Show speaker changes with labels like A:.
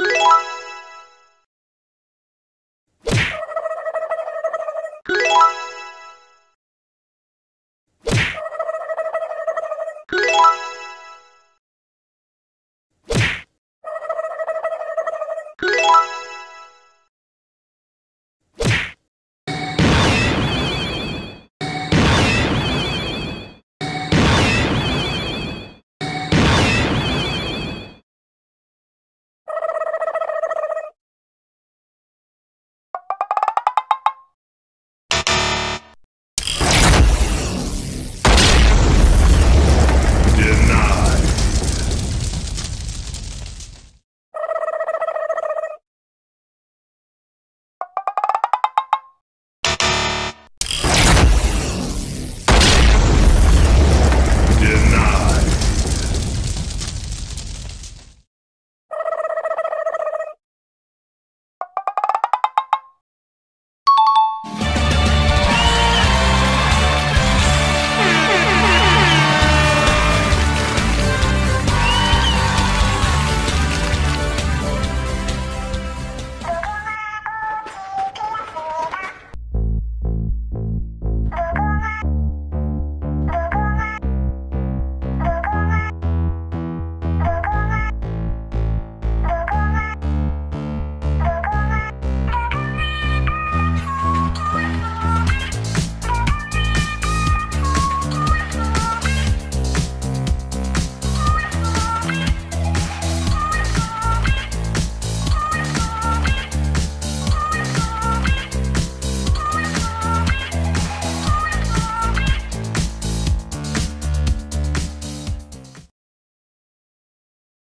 A: Yeah.